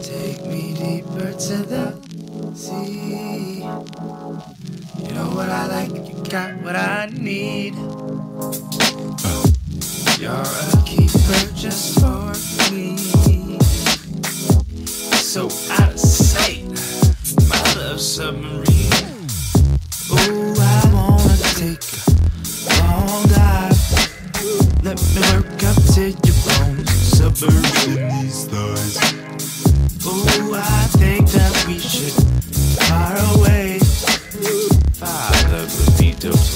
Take me deeper to the sea. Know what I like, you got what I need. You're a keeper just for me. So out of sight, my love submarine. Oh, I wanna take a long dive. Let me work up to your bones, submarine these thighs. Oh, I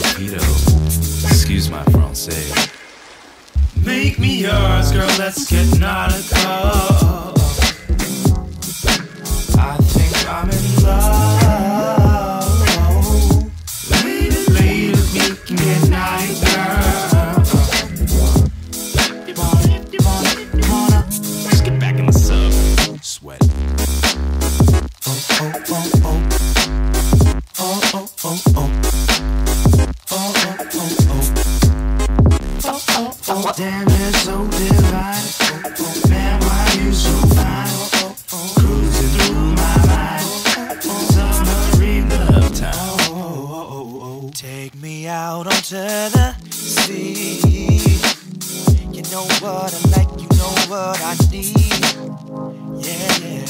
Torpedo. Excuse my Francais. Make me yours, girl, let's get nautical. I think I'm in love. Later, later, we can get naughty, girl. You want it, you want it, you wanna. Just get back in the sub. Sweat. Oh, oh, oh. Oh, oh. Damn, you're so divine. Man, why you so fine? Cruising through my mind. Submarine love time. Oh, oh. Take me out onto the sea. You know what I like, you know what I need. Yeah, yeah.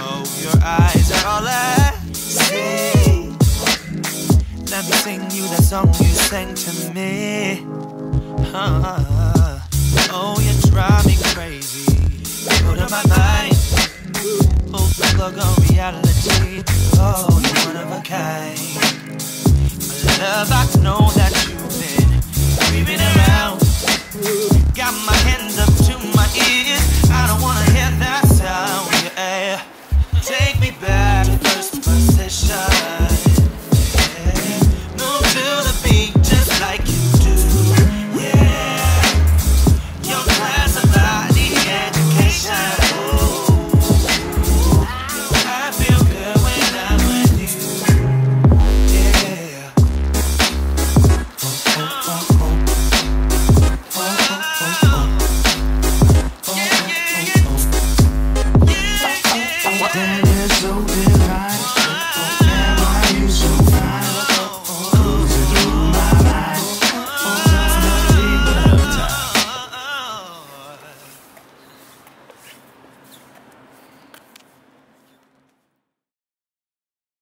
Oh, your eyes are all I see. Let me sing you that song you sang to me huh? Oh, you drive me crazy. Out of my mind. Reality. Oh, you're one of a kind. Love, I know that you've been creeping around. Got my hands up to my ears. I don't wanna hear that sound. Yeah. Take me back to first position. Standing so divine.